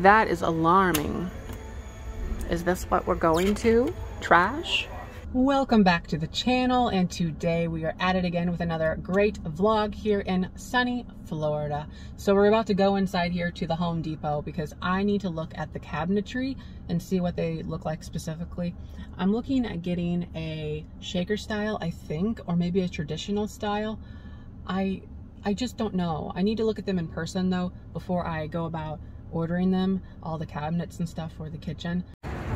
That is alarming. Is this what we're going to? Trash? Welcome back to the channel and today we are at it again with another great vlog here in sunny Florida. So we're about to go inside here to the Home Depot because I need to look at the cabinetry and see what they look like specifically. I'm looking at getting a shaker style, I think, or maybe a traditional style. I I just don't know. I need to look at them in person though before I go about ordering them, all the cabinets and stuff for the kitchen.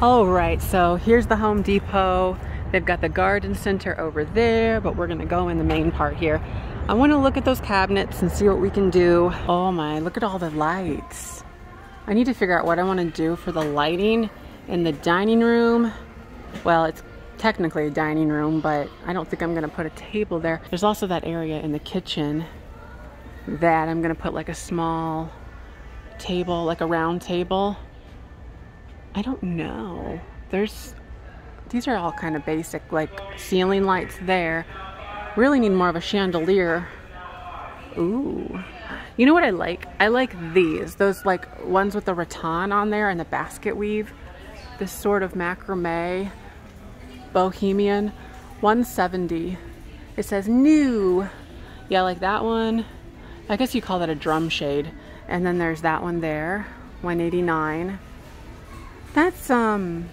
All right, so here's the Home Depot. They've got the garden center over there, but we're gonna go in the main part here. I wanna look at those cabinets and see what we can do. Oh my, look at all the lights. I need to figure out what I wanna do for the lighting in the dining room. Well, it's technically a dining room, but I don't think I'm gonna put a table there. There's also that area in the kitchen that I'm gonna put like a small table, like a round table. I don't know. There's these are all kind of basic, like ceiling lights there. Really need more of a chandelier. Ooh. You know what I like? I like these. Those like ones with the rattan on there and the basket weave. This sort of macrame bohemian 170. It says new. Yeah, I like that one. I guess you call that a drum shade. And then there's that one there, 189. That's um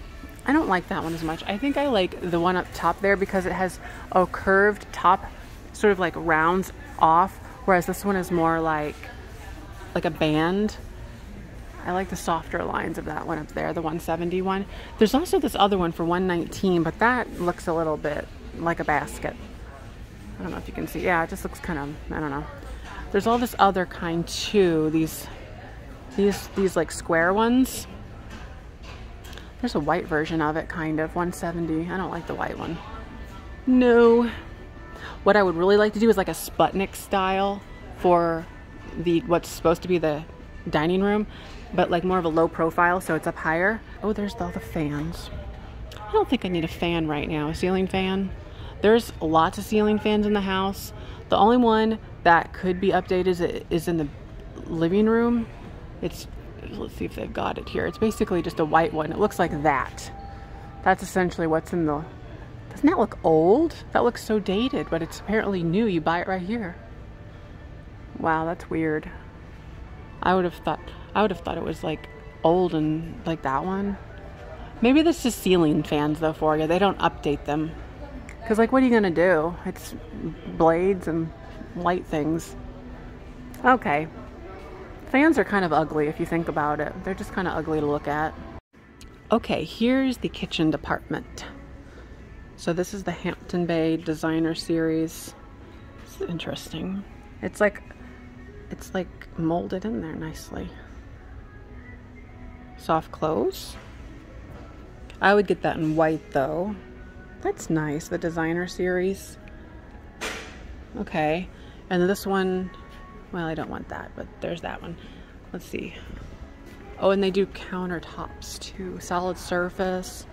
I don't like that one as much. I think I like the one up top there because it has a curved top, sort of like rounds off, whereas this one is more like like a band. I like the softer lines of that one up there, the 170 one. There's also this other one for 119, but that looks a little bit like a basket. I don't know if you can see. Yeah, it just looks kind of, I don't know. There's all this other kind too. These, these, these like square ones. There's a white version of it, kind of, 170. I don't like the white one. No. What I would really like to do is like a Sputnik style for the what's supposed to be the dining room, but like more of a low profile, so it's up higher. Oh, there's all the fans. I don't think I need a fan right now, a ceiling fan. There's lots of ceiling fans in the house. The only one that could be updated is in the living room. It's let's see if they've got it here. It's basically just a white one. It looks like that. That's essentially what's in the, doesn't that look old? That looks so dated, but it's apparently new. You buy it right here. Wow, that's weird. I would have thought, I would have thought it was like old and like that one. Maybe this is ceiling fans though for you. They don't update them. Cause like, what are you gonna do? It's blades and light things. Okay, fans are kind of ugly if you think about it. They're just kind of ugly to look at. Okay, here's the kitchen department. So this is the Hampton Bay Designer Series. It's interesting. It's like, it's like molded in there nicely. Soft close. I would get that in white though. That's nice, the Designer Series. Okay, and this one well, I don't want that, but there's that one. Let's see. Oh, and they do countertops too. Solid surface.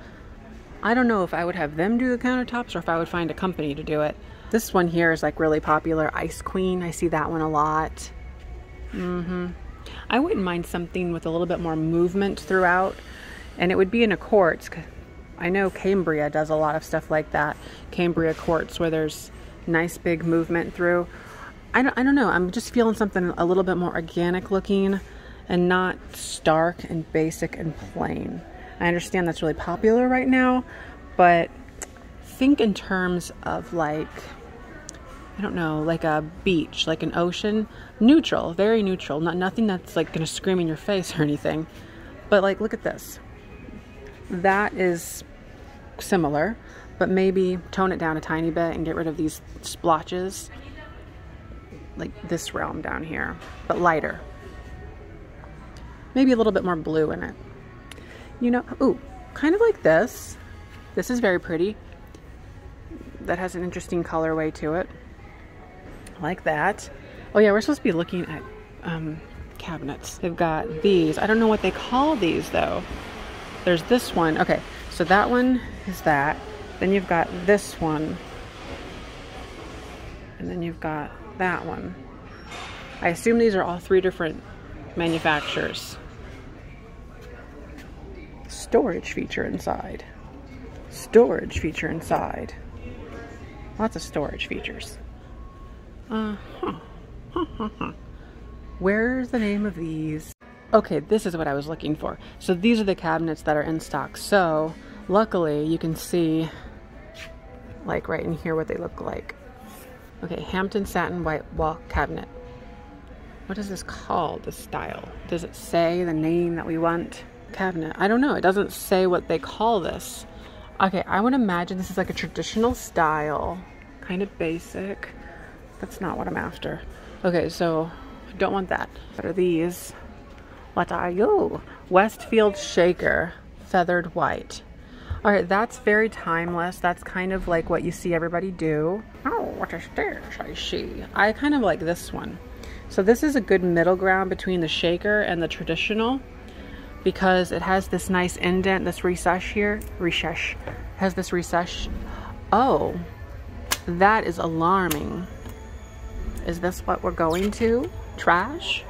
I don't know if I would have them do the countertops or if I would find a company to do it. This one here is like really popular. Ice Queen. I see that one a lot. Mm-hmm. I wouldn't mind something with a little bit more movement throughout. And it would be in a quartz. I know Cambria does a lot of stuff like that. Cambria quartz where there's nice big movement through. I don't, I don't know. I'm just feeling something a little bit more organic looking and not stark and basic and plain. I understand that's really popular right now, but think in terms of like, I don't know, like a beach, like an ocean. Neutral, very neutral. Not nothing that's like gonna scream in your face or anything. But like, look at this. That is similar, but maybe tone it down a tiny bit and get rid of these splotches like this realm down here, but lighter. Maybe a little bit more blue in it. You know, ooh, kind of like this. This is very pretty. That has an interesting colorway to it. Like that. Oh yeah, we're supposed to be looking at um, cabinets. They've got these. I don't know what they call these though. There's this one. Okay, so that one is that. Then you've got this one. And then you've got that one. I assume these are all three different manufacturers. storage feature inside. Storage feature inside. Lots of storage features. Uh huh. Where's the name of these? Okay, this is what I was looking for. So these are the cabinets that are in stock. So luckily you can see like right in here what they look like. Okay, Hampton satin white wall cabinet. What is this called, this style? Does it say the name that we want? Cabinet. I don't know. It doesn't say what they call this. Okay, I would imagine this is like a traditional style. Kind of basic. That's not what I'm after. Okay, so I don't want that. What are these? What are you? Westfield Shaker. Feathered white. All right, that's very timeless. That's kind of like what you see everybody do. Oh, what is this I see? I kind of like this one. So this is a good middle ground between the shaker and the traditional because it has this nice indent, this recess here, recess, has this recess. Oh, that is alarming. Is this what we're going to? Trash?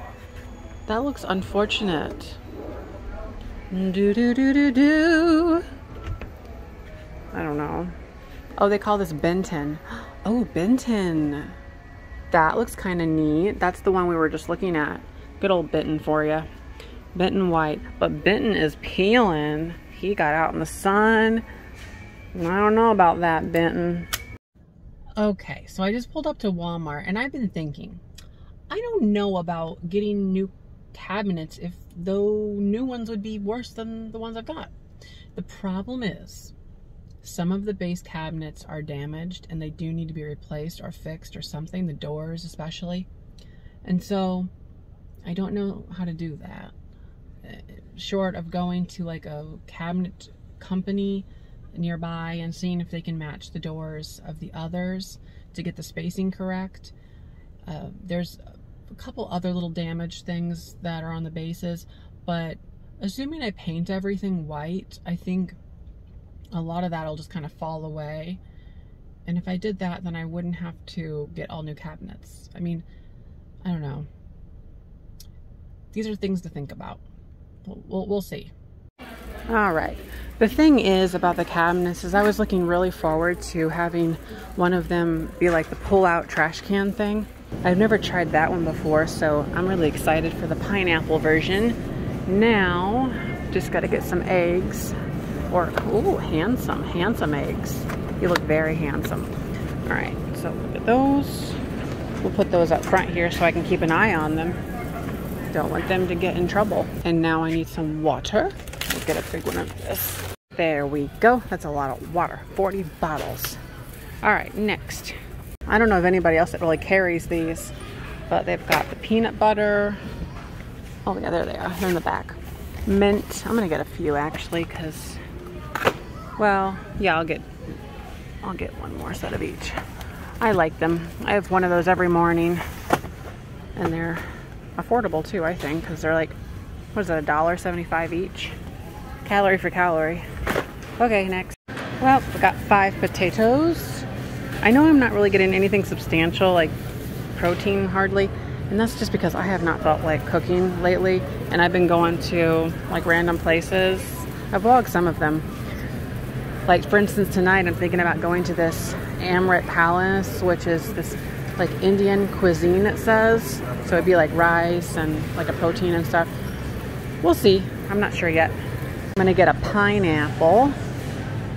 That looks unfortunate. Do do do do do. I don't know. Oh, they call this Benton. Oh, Benton. That looks kind of neat. That's the one we were just looking at. Good old Benton for you. Benton white. But Benton is peeling. He got out in the sun. I don't know about that, Benton. Okay, so I just pulled up to Walmart and I've been thinking, I don't know about getting new cabinets if though new ones would be worse than the ones I've got. The problem is some of the base cabinets are damaged and they do need to be replaced or fixed or something, the doors especially. And so I don't know how to do that. Uh, short of going to like a cabinet company nearby and seeing if they can match the doors of the others to get the spacing correct. Uh, there's a couple other little damaged things that are on the bases, but assuming I paint everything white, I think a lot of that will just kind of fall away. And if I did that, then I wouldn't have to get all new cabinets. I mean, I don't know. These are things to think about. We'll, we'll, we'll see. All right. The thing is about the cabinets is I was looking really forward to having one of them be like the pull-out trash can thing. I've never tried that one before, so I'm really excited for the pineapple version. Now, just got to get some eggs or, ooh, handsome, handsome eggs. You look very handsome. All right, so look at those. We'll put those up front here so I can keep an eye on them. Don't want them to get in trouble. And now I need some water. We'll get a big one of this. There we go. That's a lot of water, 40 bottles. All right, next. I don't know of anybody else that really carries these, but they've got the peanut butter. Oh yeah, there they are, they're in the back. Mint, I'm gonna get a few actually, because well, yeah, I'll get I'll get one more set of each. I like them. I have one of those every morning. And they're affordable too, I think, because they're like, what is it, a dollar seventy-five each? Calorie for calorie. Okay, next. Well, we got five potatoes. I know I'm not really getting anything substantial, like protein hardly, and that's just because I have not felt like cooking lately, and I've been going to like random places. I vlogged some of them, like for instance tonight I'm thinking about going to this Amrit Palace which is this like Indian cuisine it says. So it'd be like rice and like a protein and stuff. We'll see. I'm not sure yet. I'm gonna get a pineapple.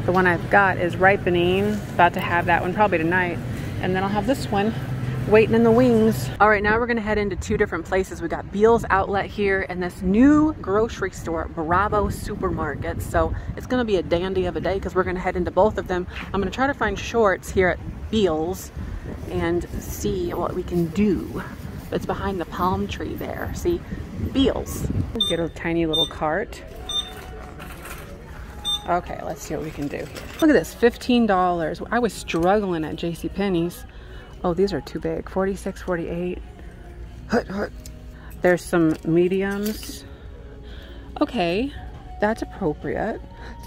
The one I've got is ripening. About to have that one probably tonight. And then I'll have this one waiting in the wings. All right, now we're gonna head into two different places. We got Bealls Outlet here and this new grocery store, Bravo Supermarket. So it's gonna be a dandy of a day because we're gonna head into both of them. I'm gonna try to find shorts here at Bealls and see what we can do. It's behind the palm tree there. See, Bealls. Get a tiny little cart. Okay, let's see what we can do. Look at this, $15. I was struggling at JCPenney's Oh, these are too big. 46, 48. Hut, hut. There's some mediums. Okay, that's appropriate.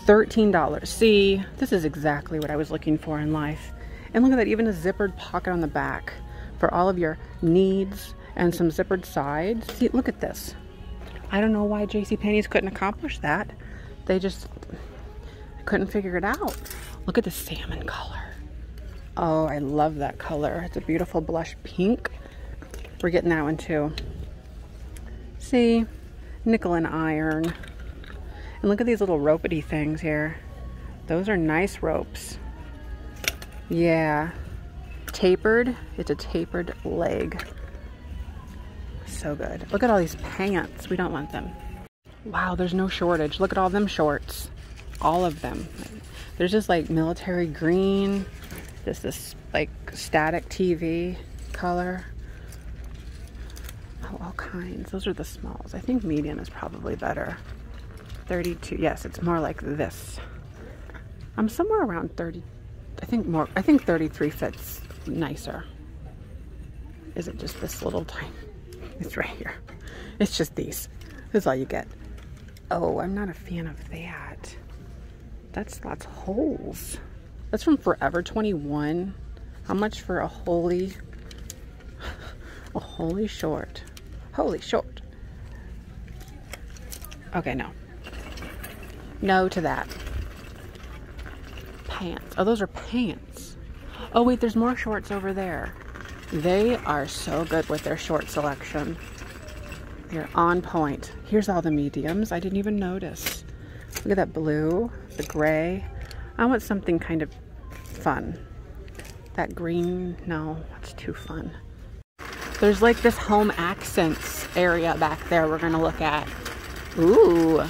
$13. See, this is exactly what I was looking for in life. And look at that, even a zippered pocket on the back for all of your needs and some zippered sides. See, look at this. I don't know why JCPenney's couldn't accomplish that. They just couldn't figure it out. Look at the salmon color. Oh, I love that color. It's a beautiful blush pink. We're getting that one too. See, nickel and iron. And look at these little ropey things here. Those are nice ropes. Yeah. Tapered. It's a tapered leg. So good. Look at all these pants. We don't want them. Wow, there's no shortage. Look at all them shorts. All of them. There's just like military green. Just is like static TV color. Oh, all kinds. Those are the smalls. I think medium is probably better. 32. Yes, it's more like this. I'm somewhere around 30. I think more. I think 33 fits nicer. Is it just this little tiny? It's right here. It's just these. This is all you get. Oh, I'm not a fan of that. That's lots of holes. That's from Forever 21. How much for a holy, a holy short? Holy short. Okay, no. No to that. Pants. Oh, those are pants. Oh, wait, there's more shorts over there. They are so good with their short selection. They're on point. Here's all the mediums. I didn't even notice. Look at that blue, the gray. I want something kind of fun. That green, no, that's too fun. There's like this home accents area back there we're gonna look at. Ooh,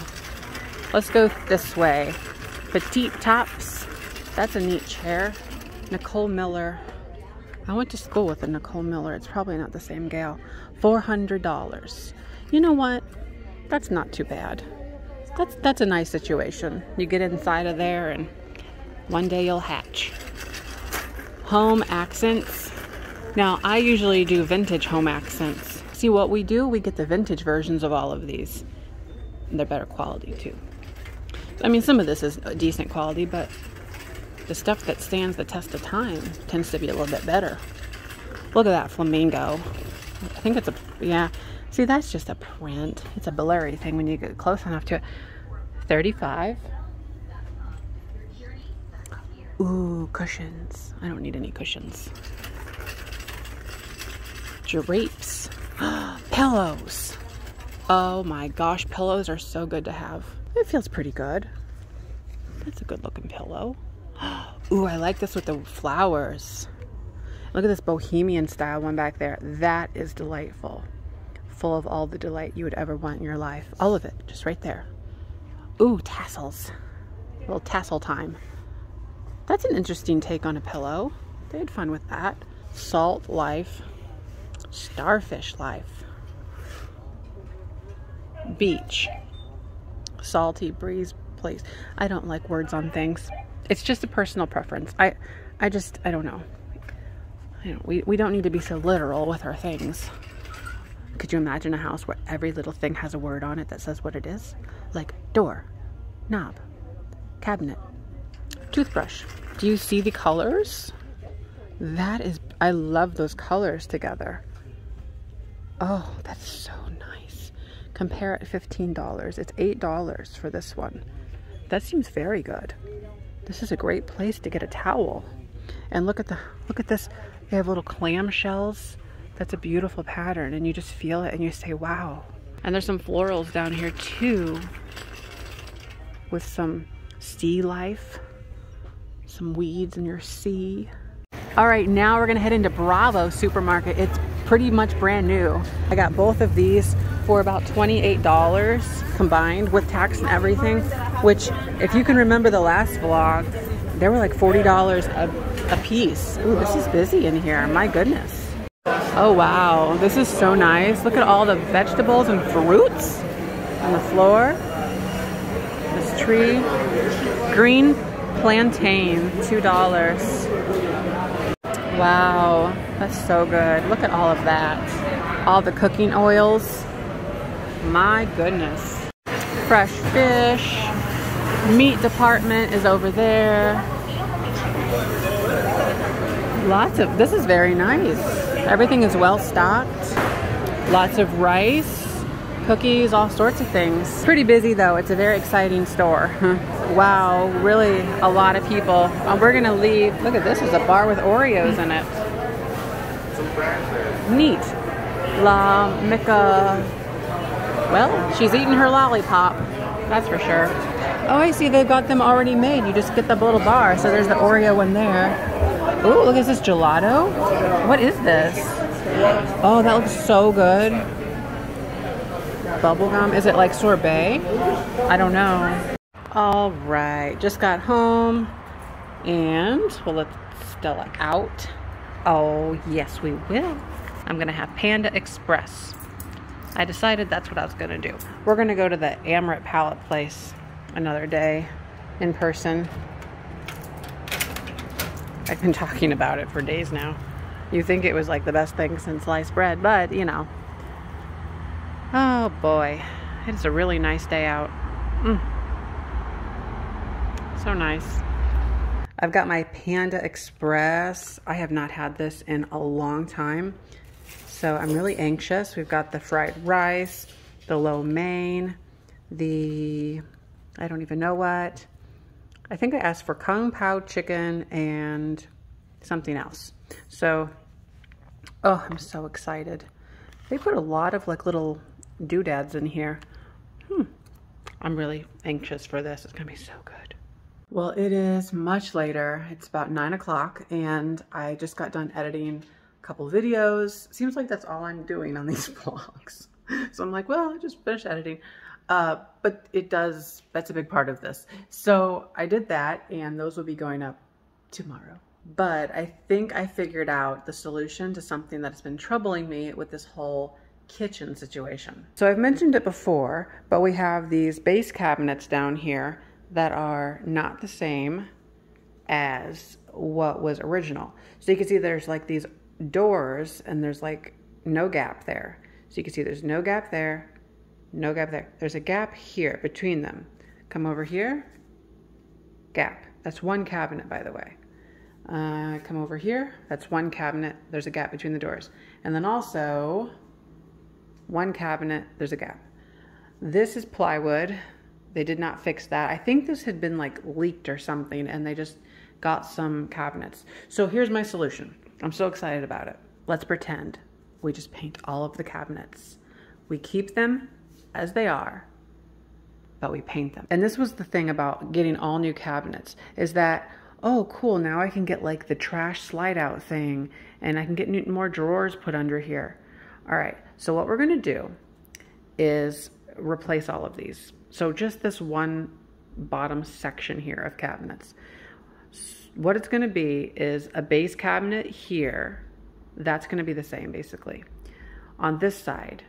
let's go this way. Petite Tops, that's a neat chair. Nicole Miller. I went to school with a Nicole Miller. It's probably not the same gal. $400. You know what? That's not too bad. That's, that's a nice situation. You get inside of there and one day you'll hatch. Home accents. Now, I usually do vintage home accents. See what we do? We get the vintage versions of all of these. they're better quality too. I mean, some of this is decent quality, but the stuff that stands the test of time tends to be a little bit better. Look at that flamingo. I think it's a, yeah. See, that's just a print. It's a blurry thing when you get close enough to it. 35. Ooh, cushions. I don't need any cushions drapes, pillows. Oh my gosh, pillows are so good to have. It feels pretty good. That's a good looking pillow. Ooh, I like this with the flowers. Look at this bohemian style one back there. That is delightful. Full of all the delight you would ever want in your life. All of it, just right there. Ooh, tassels. A little tassel time. That's an interesting take on a pillow. They had fun with that. Salt life. Starfish life. Beach. Salty breeze place. I don't like words on things. It's just a personal preference. I I just I don't know. I don't, we, we don't need to be so literal with our things. Could you imagine a house where every little thing has a word on it that says what it is? Like door, knob, cabinet, toothbrush. Do you see the colors? That is, I love those colors together. Oh, that's so nice. Compare it $15. It's $8 for this one. That seems very good. This is a great place to get a towel. And look at the look at this. They have little clam shells. That's a beautiful pattern and you just feel it and you say, wow. And there's some florals down here too with some sea life, some weeds in your sea. All right, now we're gonna head into Bravo Supermarket. It's pretty much brand new. I got both of these for about $28 combined with tax and everything, which if you can remember the last vlog, they were like $40 a, a piece. Ooh, this is busy in here, my goodness. Oh wow, this is so nice. Look at all the vegetables and fruits on the floor. This tree, green plantain, $2. Wow, that's so good. Look at all of that. All the cooking oils. My goodness. Fresh fish. Meat department is over there. Lots of, this is very nice. Everything is well stocked. Lots of rice. Cookies, all sorts of things. Pretty busy though. It's a very exciting store. wow, really a lot of people. Uh, we're gonna leave. Look at this, is a bar with Oreos in it. Neat. La Mica. Well, she's eating her lollipop. That's for sure. Oh, I see they've got them already made. You just get the little bar. So there's the Oreo one there. Oh, look, is this gelato? What is this? Oh, that looks so good. Bubblegum. Is it like sorbet? I don't know. All right, just got home and we'll let Stella out. Oh, yes, we will. I'm gonna have Panda Express. I decided that's what I was gonna do. We're gonna go to the Amrit Palace place another day in person. I've been talking about it for days now. You think it was like the best thing since sliced bread, but you know. Oh boy, it's a really nice day out. Mm. So nice. I've got my Panda Express. I have not had this in a long time. So I'm really anxious. We've got the fried rice, the lo mein, the I don't even know what. I think I asked for Kung Pao chicken and something else. So, oh, I'm so excited. They put a lot of like little doodads in here. Hmm. I'm really anxious for this. It's gonna be so good. Well, it is much later. It's about nine o'clock and I just got done editing a couple videos. Seems like that's all I'm doing on these vlogs. So I'm like, well, I just finished editing. Uh, but it does, that's a big part of this. So I did that and those will be going up tomorrow. But I think I figured out the solution to something that's been troubling me with this whole kitchen situation. So I've mentioned it before, but we have these base cabinets down here that are not the same as what was original. So you can see there's like these doors and there's like no gap there. So you can see there's no gap there, no gap there. There's a gap here between them. Come over here, gap. That's one cabinet, by the way. Uh, come over here, that's one cabinet. There's a gap between the doors. And then also, one cabinet, there's a gap. This is plywood. They did not fix that. I think this had been like leaked or something and they just got some cabinets. So here's my solution. I'm so excited about it. Let's pretend we just paint all of the cabinets. We keep them as they are, but we paint them. And this was the thing about getting all new cabinets is that, oh, cool, now I can get like the trash slide out thing and I can get more drawers put under here. All right, so what we're gonna do is replace all of these. So just this one bottom section here of cabinets. What it's gonna be is a base cabinet here. That's gonna be the same basically. On this side,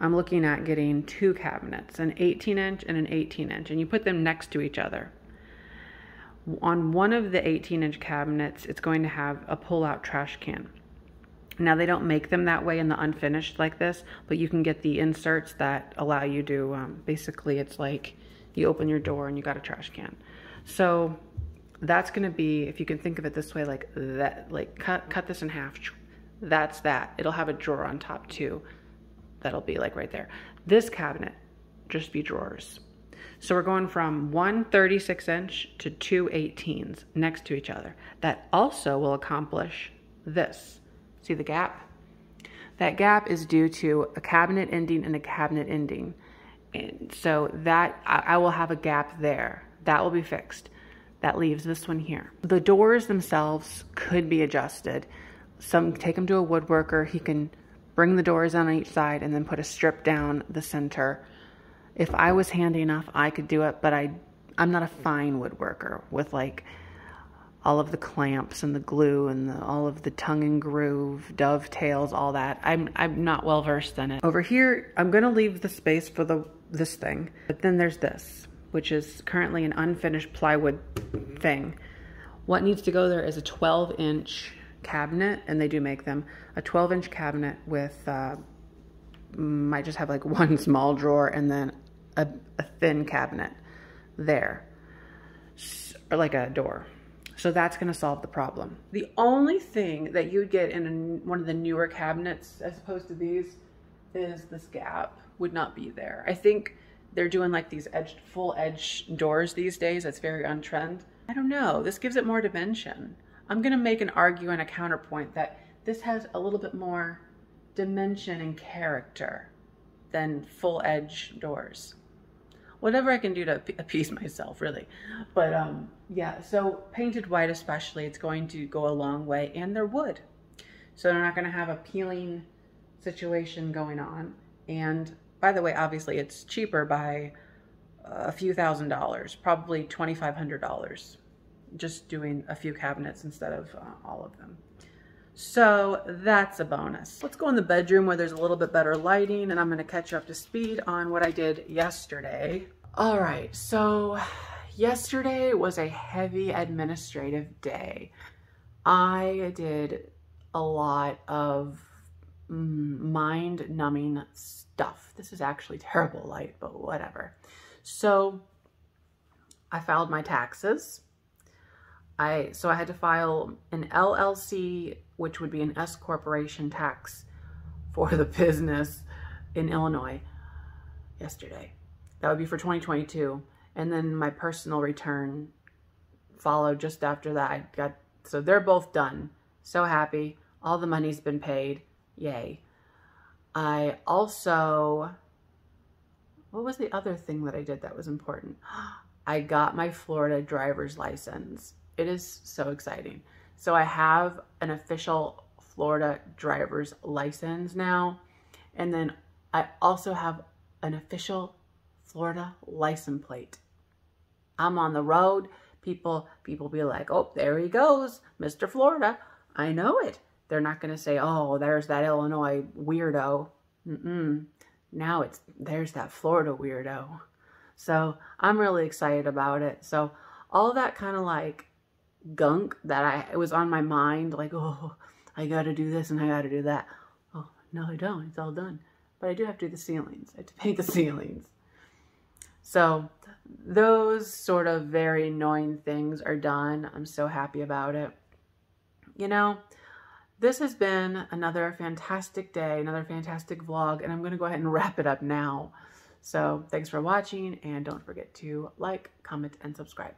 I'm looking at getting two cabinets, an 18 inch and an 18 inch, and you put them next to each other. On one of the 18 inch cabinets, it's going to have a pull out trash can. Now they don't make them that way in the unfinished like this, but you can get the inserts that allow you to, um, basically it's like you open your door and you got a trash can. So that's gonna be, if you can think of it this way, like that, like cut, cut this in half, that's that. It'll have a drawer on top too that'll be like right there. This cabinet, just be drawers. So we're going from one 36 inch to two 18s next to each other. That also will accomplish this. See the gap? That gap is due to a cabinet ending and a cabinet ending. And so that, I, will have a gap there. That will be fixed. That leaves this one here. The doors themselves could be adjusted. Some take them to a woodworker. He can bring the doors on each side, and then put a strip down the center. If I was handy enough, I could do it, but I, I'm not a fine woodworker with like all of the clamps and the glue and the, all of the tongue and groove, dovetails, all that. I'm, I'm not well versed in it. Over here, I'm gonna leave the space for the this thing, but then there's this, which is currently an unfinished plywood thing. What needs to go there is a 12 inch cabinet, and they do make them, a 12 inch cabinet with, uh, might just have like one small drawer and then a, a thin cabinet there, or like a door. So that's gonna solve the problem. The only thing that you'd get in one of the newer cabinets as opposed to these is this gap. would not be there. I think they're doing like these edged, full edge doors these days. That's very on trend. I don't know. This gives it more dimension. I'm to make an argue and a counterpoint that this has a little bit more dimension and character than full edge doors. Whatever I can do to appease myself, really. But um, yeah, so painted white especially, it's going to go a long way. And they're wood. So they're not going to have a peeling situation going on. And by the way, obviously it's cheaper by a few thousand dollars, probably $2,500, just doing a few cabinets instead of uh, all of them. So that's a bonus. Let's go in the bedroom where there's a little bit better lighting and I'm gonna catch you up to speed on what I did yesterday. All right, so yesterday was a heavy administrative day. I did a lot of mind numbing stuff. This is actually terrible light, but whatever. So I filed my taxes. I So I had to file an LLC which would be an S corporation tax for the business in Illinois yesterday. That would be for 2022. And then my personal return followed just after that. I got so they're both done. So happy. All the money's been paid. Yay. I also what was the other thing that I did that was important? I got my Florida driver's license. It is so exciting. So I have an official Florida driver's license now. And then I also have an official Florida license plate. I'm on the road. People, people be like, oh, there he goes, Mr. Florida. I know it. They're not going to say, oh, there's that Illinois weirdo. Mm-mm. Now it's, there's that Florida weirdo. So I'm really excited about it. So all that kind of like gunk that I it was on my mind, like, oh, I gotta do this and I gotta do that. Oh, no, I don't. It's all done. But I do have to do the ceilings. I have to paint the ceilings. So those sort of very annoying things are done. I'm so happy about it. You know, this has been another fantastic day, another fantastic vlog, and I'm going to go ahead and wrap it up now. So thanks for watching, and don't forget to like, comment, and subscribe.